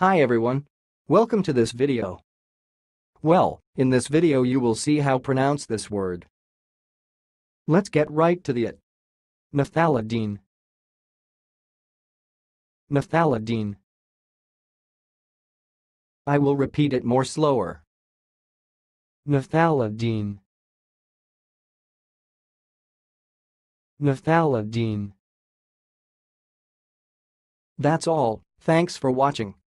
Hi everyone. Welcome to this video. Well, in this video you will see how pronounce this word. Let's get right to the it. Naphthalidine. I will repeat it more slower. Naphthalidine. Naphthalidine. That's all, thanks for watching.